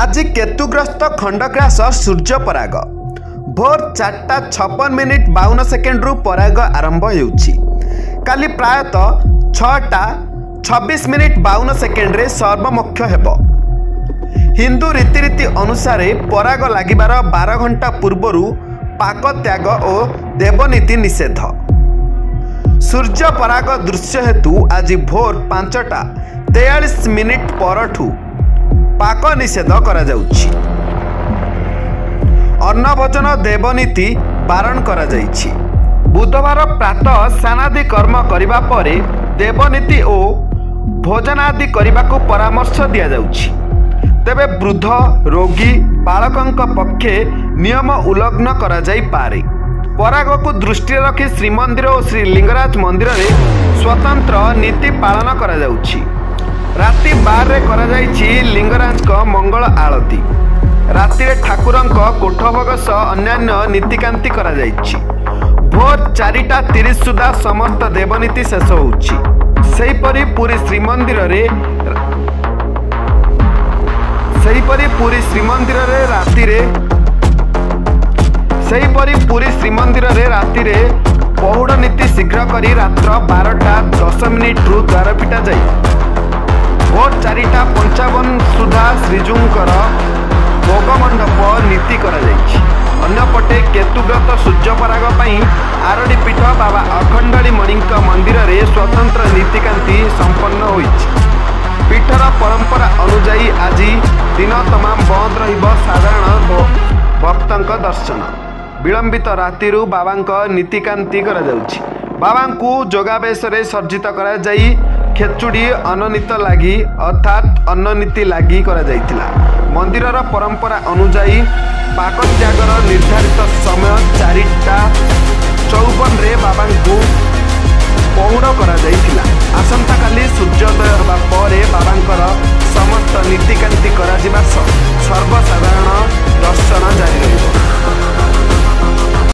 ଆଜି କେତୁଗ୍ରସ୍ତ ଖଣ୍ଡଗ୍ରାସ ସୂର୍ଯ୍ୟ ପରାଗ। ଭୋର ଚାରିଟା ଛପନ ମିନିଟ୍ ବାଉନ ସେକେଣ୍ଡରୁ ପରାଗ ଆରମ୍ଭ ହେଉଛି। କାଲି ପ୍ରାୟତଃ ଛଅଟା ଛବିଶ ମିନିଟ୍ ବାଉନ ସେକେଣ୍ଡରେ ସର୍ବମୋକ୍ଷ ହେବ। ହିନ୍ଦୁ ରୀତିନୀତି ଅନୁସାରେ ପରାଗ ଲାଗିବାର ବାର ଘଣ୍ଟା ପୂର୍ବରୁ ପାକ ତ୍ୟାଗ ଓ ଦେବନୀତି ନିଷେଧ। ସୂର୍ଯ୍ୟ ପରାଗ ଦୃଶ୍ୟ ହେତୁ ଆଜି ଭୋର ପାଞ୍ଚଟା ତେୟାଳିଶ ମିନିଟ୍ ପରଠୁ ପାକ ନିଷେଧ କରାଯାଉଛି। ଅନ୍ନଭୋଜନ ଦେବନୀତି ବାରଣ କରାଯାଇଛି। ବୁଧବାର ପ୍ରାତଃ ସ୍ନାନାଦି କର୍ମ କରିବା ପରେ ଦେବନୀତି ଓ ଭୋଜନାଦି କରିବାକୁ ପରାମର୍ଶ ଦିଆଯାଉଛି। ତେବେ ବୃଦ୍ଧ ରୋଗୀ ବାଳକଙ୍କ ପକ୍ଷେ ନିୟମ ଉଲ୍ଲଂଘନ କରାଯାଇପାରେ ପରାଗକୁ ଦୃଷ୍ଟିରେ ରଖି ଶ୍ରୀମନ୍ଦିର ଓ ଶ୍ରୀ ଲିଙ୍ଗରାଜ ମନ୍ଦିରରେ ସ୍ୱତନ୍ତ୍ର ନୀତି ପାଳନ କରାଯାଉଛି। କରାଯାଇଛି ଲିଙ୍ଗରାଜଙ୍କ ମଙ୍ଗଳ ଆଳତି। ରାତିରେ ଠାକୁରଙ୍କ କୋଠଭୋଗ ସହ ଅନ୍ୟାନ୍ୟ ନୀତିକାନ୍ତି କରାଯାଇଛି। ଭୋର ଚାରିଟା ତିରିଶ ସୁଦ୍ଧା ସମସ୍ତ ଦେବନୀତି ଶେଷ ହେଉଛି। ସେହିପରି ପୁରୀ ଶ୍ରୀମନ୍ଦିରରେ ସେହିପରି ପୁରୀ ଶ୍ରୀମନ୍ଦିରରେ ରାତିରେ ସେହିପରି ପୁରୀ ଶ୍ରୀମନ୍ଦିରରେ ରାତିରେ ପହୁଡ଼ ନୀତି ଶୀଘ୍ର କରି ରାତ୍ର ବାରଟା ଦଶ ମିନିଟ୍ରୁ ଦ୍ୱାର ଫିଟା ଯାଇ ଭୋର ଚାରିଟା ପଞ୍ଚାବନ ସୁଦ୍ଧା ଶ୍ରୀଜୁଙ୍କର ଭୋଗମଣ୍ଡପ ନୀତି କରାଯାଇଛି। ଅନ୍ୟପଟେ କେତୁବ୍ରତ ସୂର୍ଯ୍ୟପରାଗ ପାଇଁ ଆରଡ଼ି ପୀଠ ବାବା ଅଖଣ୍ଡଳୀ ମଣିଙ୍କ ମନ୍ଦିରରେ ସ୍ୱତନ୍ତ୍ର ନୀତିକାନ୍ତି ସମ୍ପନ୍ନ ହୋଇଛି। ପୀଠର ପରମ୍ପରା ଅନୁଯାୟୀ ଆଜି ଦିନ ତମାମ ବନ୍ଦ ରହିବ ସାଧାରଣ ଭକ୍ତଙ୍କ ଦର୍ଶନ। ବିଳମ୍ବିତ ରାତିରୁ ବାବାଙ୍କ ନୀତିକାନ୍ତି କରାଯାଉଛି। ବାବାଙ୍କୁ ଯୋଗାବେଶରେ ସଜ୍ଜିତ କରାଯାଇ ଖେଚୁଡ଼ି ଅନନୀତ ଲାଗି ଅର୍ଥାତ୍ ଅନ୍ନନୀତି ଲାଗି କରାଯାଇଥିଲା। ମନ୍ଦିରର ପରମ୍ପରା ଅନୁଯାୟୀ ପାକତ୍ୟାଗର ନିର୍ଦ୍ଧାରିତ ସମୟ ଚାରିଟା ଚଉବନରେ ବାବାଙ୍କୁ